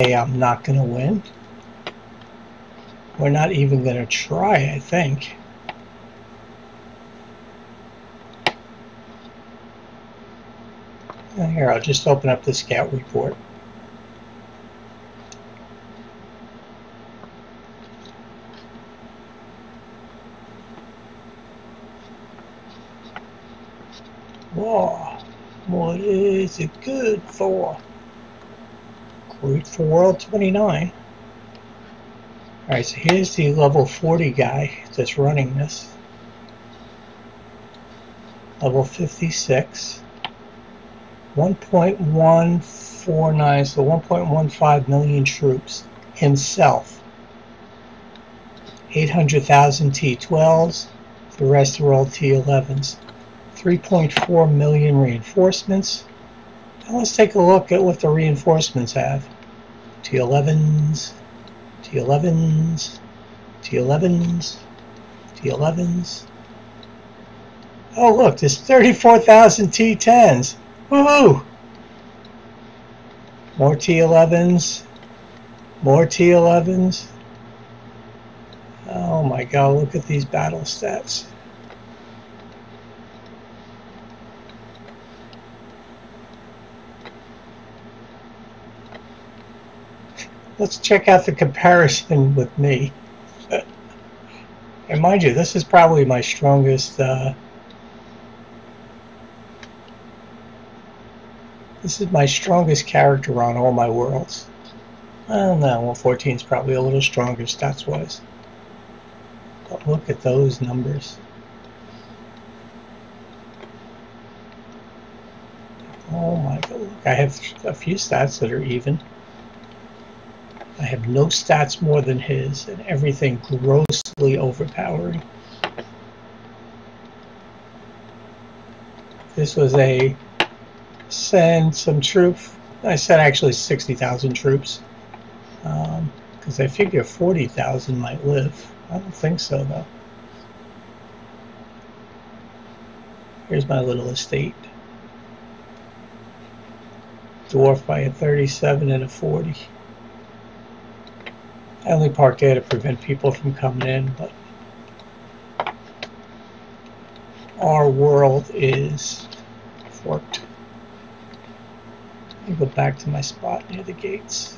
I'm not going to win. We're not even going to try, I think. Here, I'll just open up the scout report. War. What is it good for? Great for World 29. Alright, so here's the level 40 guy that's running this. Level 56. 1.149, so 1.15 million troops himself. 800,000 T12s, the rest are all T11s. 3.4 million reinforcements. Now let's take a look at what the reinforcements have. T11s, T11s, T11s, T11s. Oh look, there's 34,000 T10s. Woohoo! More T11s, more T11s. Oh my god, look at these battle stats. Let's check out the comparison with me. and mind you, this is probably my strongest. Uh, this is my strongest character on all my worlds. Well, 14 is probably a little stronger stats wise. But look at those numbers. Oh my god, look, I have a few stats that are even. I have no stats more than his, and everything grossly overpowering. This was a send some troops. I said actually 60,000 troops. Because um, I figure 40,000 might live. I don't think so, though. Here's my little estate. Dwarfed by a 37 and a 40. I only park there to prevent people from coming in, but our world is forked. Me go back to my spot near the gates.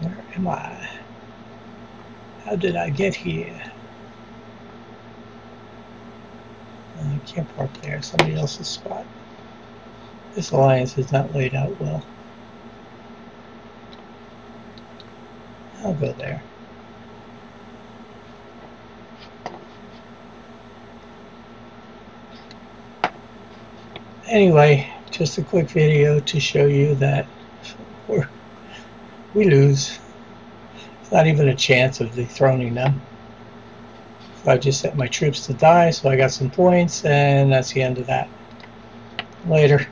Where am I? How did I get here? I can't park there, somebody else's spot. This alliance is not laid out well. I'll go there. Anyway, just a quick video to show you that we lose. It's not even a chance of dethroning them. I just set my troops to die, so I got some points, and that's the end of that. Later.